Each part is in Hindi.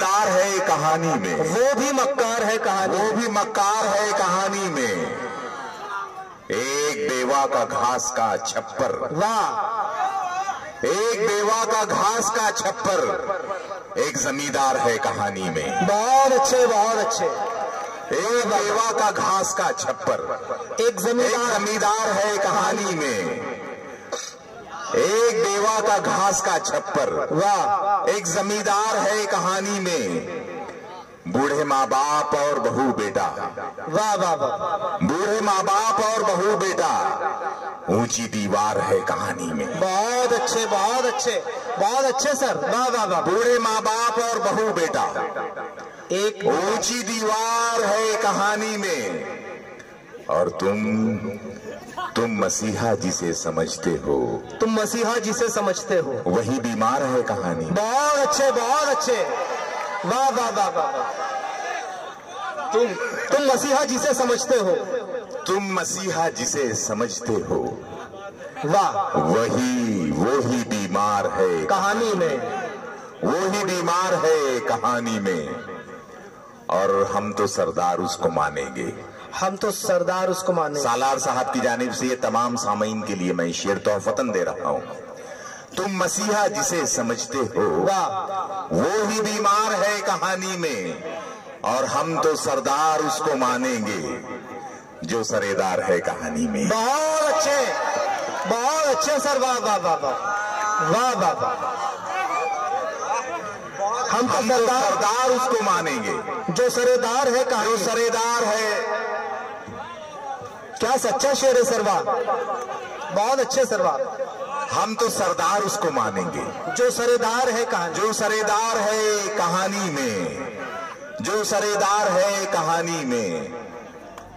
मक्कार है कहानी में। वो भी मक्कार है कहानी वो भी मक्कार है कहानी में। एक बेवा का घास का छप्पर। वाह। एक बेवा का घास का छप्पर। एक जमींदार है कहानी में। बहुत अच्छे बहुत अच्छे। एक बेवा का घास का छप्पर। एक एक जमींदार जमींदार है कहानी में। एक बेवा का घास का छप्पर। वाह एक जमींदार है कहानी में। बूढ़े माँ बाप और बहू बेटा वाह वाह वाह। बूढ़े माँ बाप और बहू बेटा ऊँची दीवार है कहानी में। बहुत अच्छे बहुत अच्छे बहुत अच्छे सर। वाह वाह वाह। बूढ़े माँ बाप और बहू बेटा एक ऊँची दीवार है कहानी में। और तुम तुम मसीहा जिसे समझते हो। तुम मसीहा जिसे समझते हो। वही बीमार है कहानी। बहुत अच्छे बहुत अच्छे। वाह वाह वाह वाह। तुम तुम मसीहा जिसे समझते हो। तुम मसीहा जिसे समझते हो। वाह। वही वही बीमार है। कहानी में। वही बीमार है कहानी में। और हम तो सरदार उसको मानेंगे। हम तो सरदार उसको माने सालार साहब की जानिब से ये तमाम सामीन के लिए मैं शेर तोहफतन दे रहा हूँ। तुम मसीहा जिसे समझते हो वाह। वो ही बीमार है कहानी में। और हम तो सरदार उसको मानेंगे जो सरेदार है कहानी में। बहुत अच्छे बहुत अच्छे सर। वाह वाह वाह वाह। वाह वाह वाह। हम तो हम तो सरदार उसको मानेंगे। जो सरेदार है जो कहानी सरेदार है। क्या सच्चा शेर है सरवा बहुत अच्छे सरवा हम तो सरदार उसको मानेंगे। जो सरेदार है कहानी। जो सरेदार है कहानी में। जो सरेदार है कहानी में।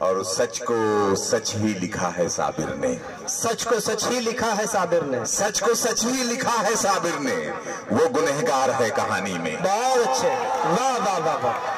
और सच को सच ही लिखा है साबिर ने। सच को सच ही लिखा है साबिर ने। सच को सच ही लिखा है साबिर ने। वो गुनहगार है कहानी में। बहुत अच्छे। वाह वाह वाह वाह।